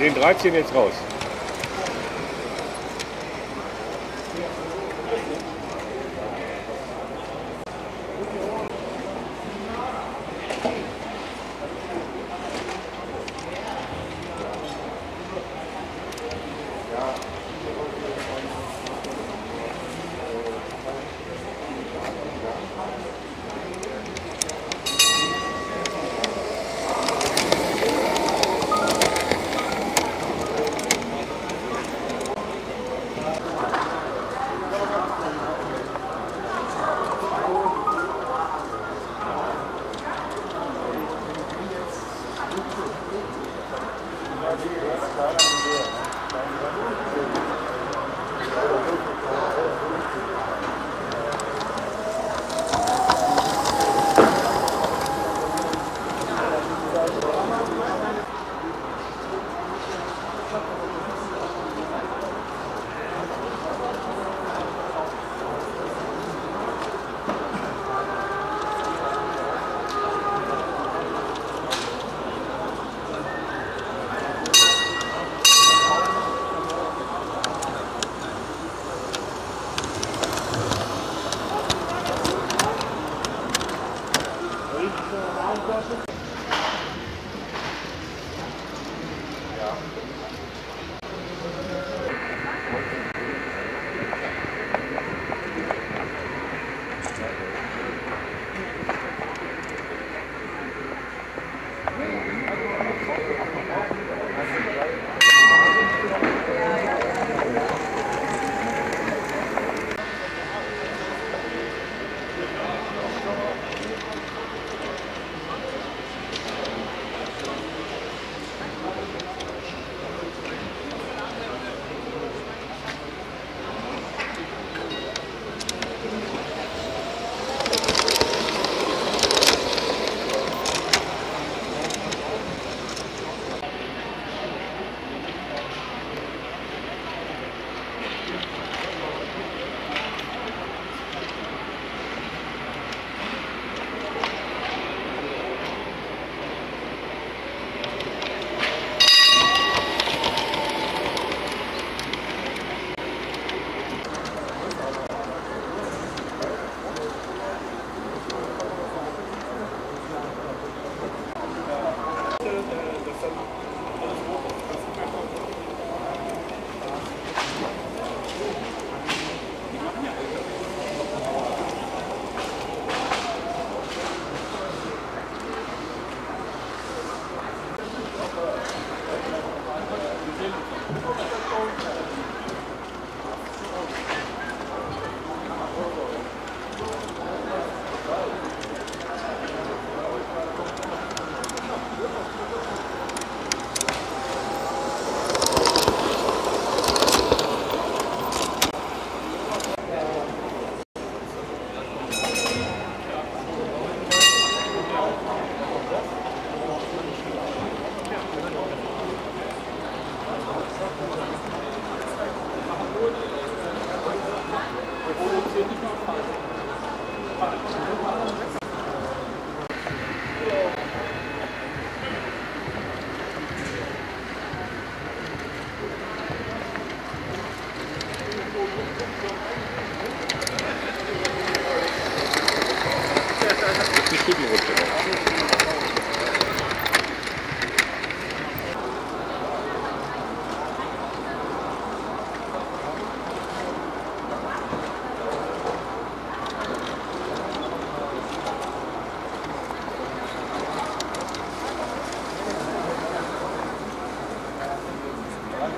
Den 13 jetzt raus. Die Ist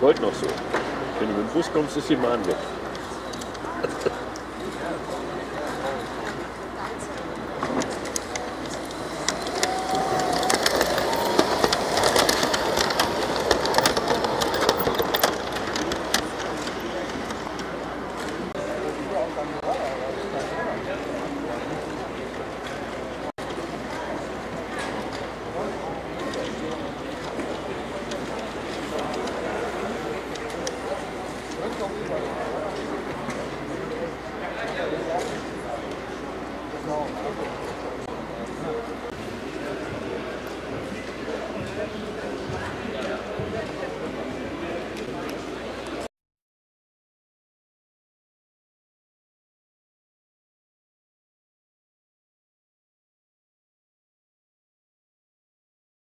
heute noch so. Wenn du mit dem Bus kommst, ist die Bahn weg.